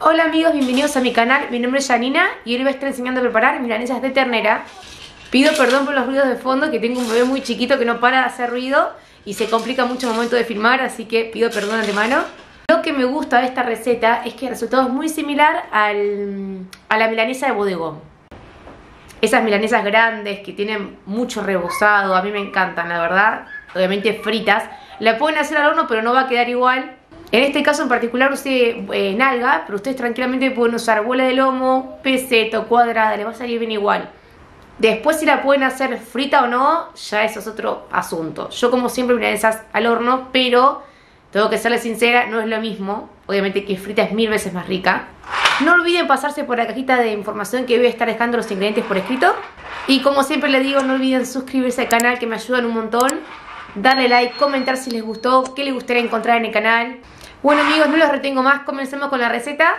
Hola amigos, bienvenidos a mi canal, mi nombre es Janina y hoy les voy enseñando a preparar milanesas de ternera. Pido perdón por los ruidos de fondo, que tengo un bebé muy chiquito que no para de hacer ruido y se complica mucho el momento de filmar, así que pido perdón de mano. Lo que me gusta de esta receta es que el resultado es muy similar al, a la milanesa de bodegón. Esas milanesas grandes que tienen mucho rebozado, a mí me encantan la verdad, obviamente fritas La pueden hacer al horno pero no va a quedar igual en este caso en particular usé eh, nalga, pero ustedes tranquilamente pueden usar bola de lomo, peseto, cuadrada, le va a salir bien igual. Después si la pueden hacer frita o no, ya eso es otro asunto. Yo como siempre esas al horno, pero tengo que serles sincera, no es lo mismo. Obviamente que frita es mil veces más rica. No olviden pasarse por la cajita de información que voy a estar dejando los ingredientes por escrito. Y como siempre les digo, no olviden suscribirse al canal que me ayudan un montón. Darle like, comentar si les gustó, qué les gustaría encontrar en el canal. Bueno amigos, no los retengo más, comencemos con la receta.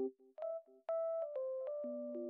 Thank you.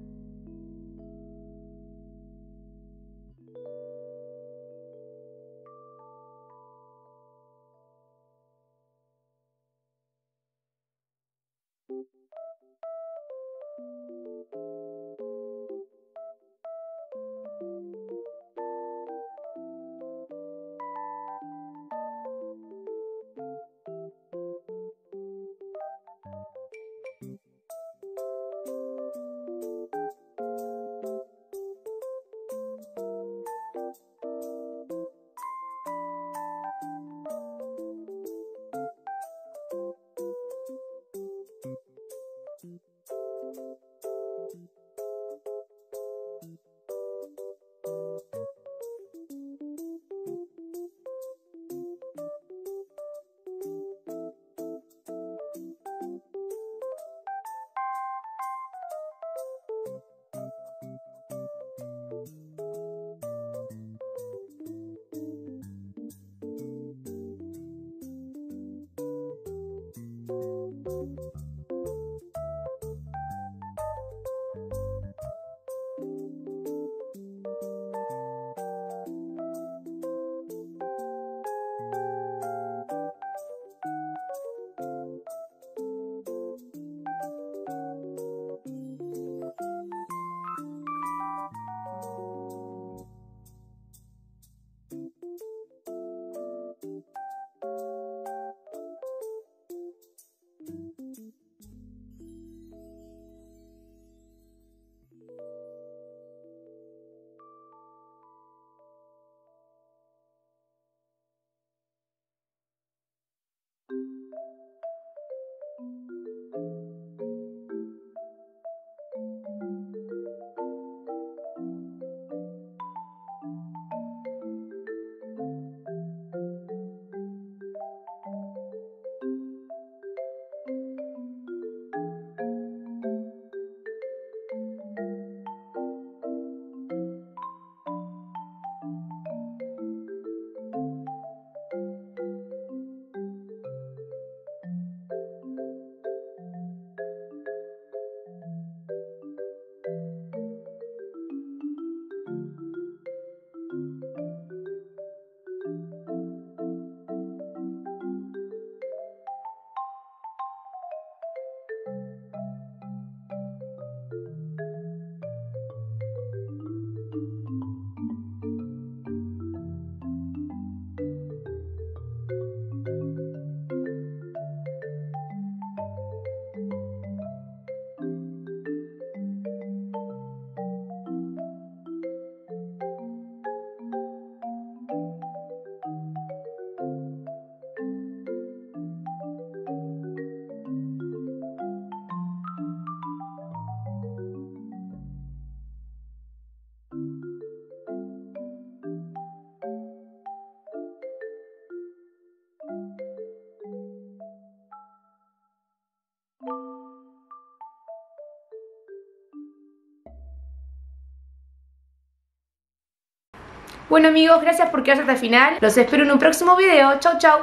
Bueno amigos, gracias por quedarse hasta el final. Los espero en un próximo video. Chau, chau.